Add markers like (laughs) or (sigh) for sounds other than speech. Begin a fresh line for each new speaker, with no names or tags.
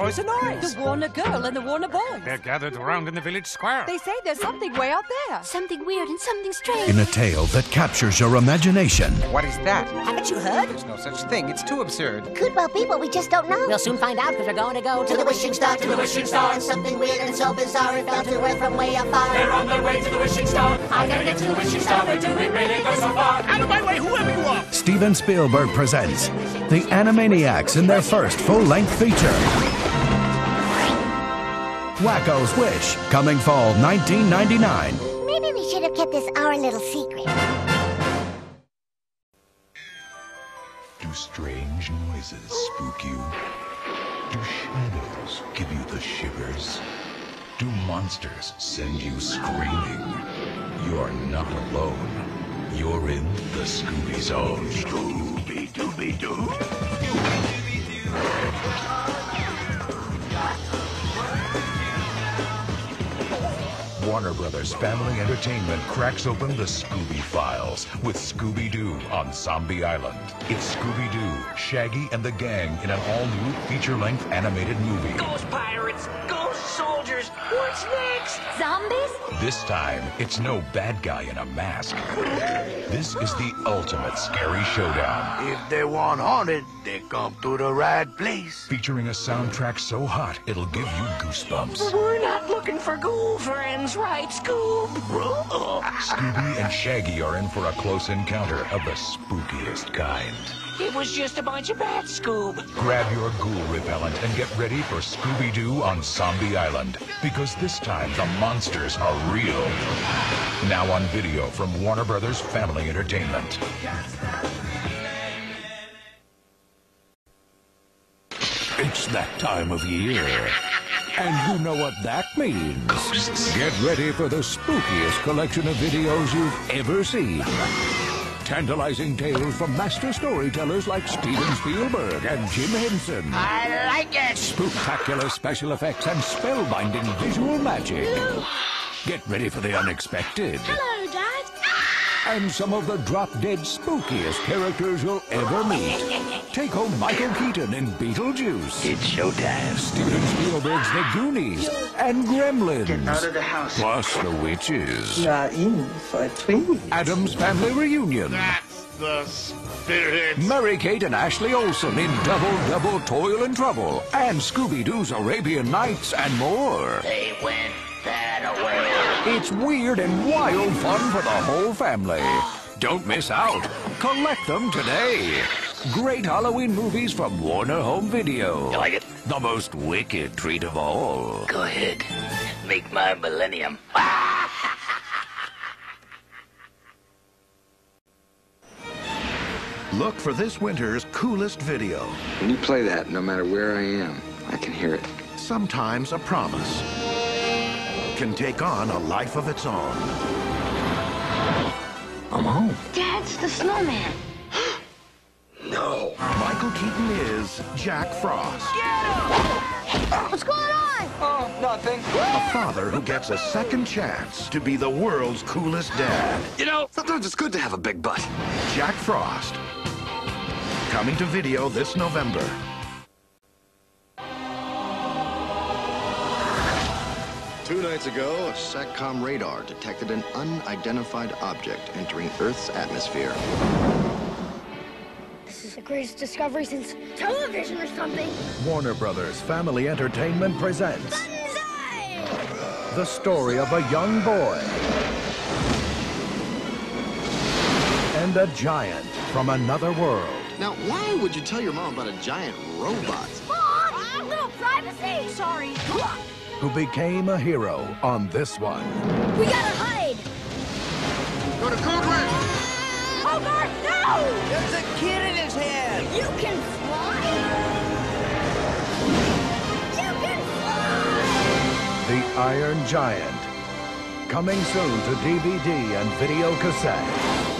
Boys and Eyes.
The noise? The Warner Girl and the Warner Boys.
They're gathered around in the village square.
They say there's something way out there.
Something weird and something strange.
In a tale that captures your imagination,
What is that?
Haven't you heard?
There's no such thing. It's too absurd.
Could well be, but we just don't know.
We'll soon find out because we're going to go
To the wishing star, to the wishing star, and something weird and so bizarre it fell to earth from way afar. They're on their way to the wishing star. I gotta get to the wishing star. Where do we really go so far?
Out of my way, whoever you are!
Steven Spielberg presents The Animaniacs in their first full length feature. Wakko's Wish, coming fall 1999.
Maybe we should have kept this our little secret.
Do strange noises spook you? Do shadows give you the shivers? Do monsters send you screaming? You're not alone. You're in the Scooby Zone. Scooby Dooby Doo you. Warner Brothers Family Entertainment cracks open the Scooby Files with Scooby Doo on Zombie Island. It's Scooby Doo, Shaggy, and the gang in an all new feature length animated movie.
Ghost pirates! Ghost soldiers! What's next?
Zombies?
This time, it's no bad guy in a mask. This is the ultimate scary showdown.
If they want haunted, they come to the right place.
Featuring a soundtrack so hot, it'll give you goosebumps.
We're not looking for ghoul friends, right, Scoob? (laughs)
Scooby and Shaggy are in for a close encounter of the spookiest kind.
It was just a bunch of bats, Scoob.
Grab your ghoul repellent and get ready for Scooby Doo on Zombie Island. Because this time the monsters are real. Now on video from Warner Brothers Family Entertainment.
It's that time of year. And you know what that means. Get ready for the spookiest collection of videos you've ever seen. Tantalizing tales from master storytellers like Steven Spielberg and Jim Henson.
I like it.
Spectacular special effects and spellbinding visual magic. Get ready for the unexpected.
Hello, Dad.
And some of the drop-dead spookiest characters you'll ever meet. Take home Michael Keaton in Beetlejuice.
It's showtime.
Steven Spielberg's The Goonies and Gremlins.
Get out of the house.
Plus the witches.
You're in for a twin.
Addams Family Reunion.
That's the spirit.
Mary Kate and Ashley Olsen in Double Double Toil and Trouble. And Scooby-Doo's Arabian Nights and more.
They went that away.
It's weird and wild fun for the whole family. Don't miss out. Collect them today. Great Halloween movies from Warner Home Video.
You like it?
The most wicked treat of all.
Go ahead. Make my millennium. (laughs)
Look for this winter's coolest video.
When you play that, no matter where I am, I can hear it.
Sometimes a promise can take on a life of its own.
I'm home.
Dad's the snowman. (gasps)
No.
Michael Keaton is Jack Frost,
What's going on?
Oh, nothing.
a father who gets a second chance to be the world's coolest dad.
You know, sometimes it's good to have a big butt.
Jack Frost. Coming to video this November.
Two nights ago, a SATCOM radar detected an unidentified object entering Earth's atmosphere.
This is the greatest discovery since television or something.
Warner Brothers Family Entertainment presents the story of a young boy and a giant from another world
Now, why would you tell your mom about a giant robot?
Mom, a little privacy. Sorry.
Who became a hero on this one.
We gotta hide.
Go to code red!
Hogarth, no!
There's a kid in his hand!
You can fly. You can fly.
The Iron Giant. Coming soon to DVD and video cassette.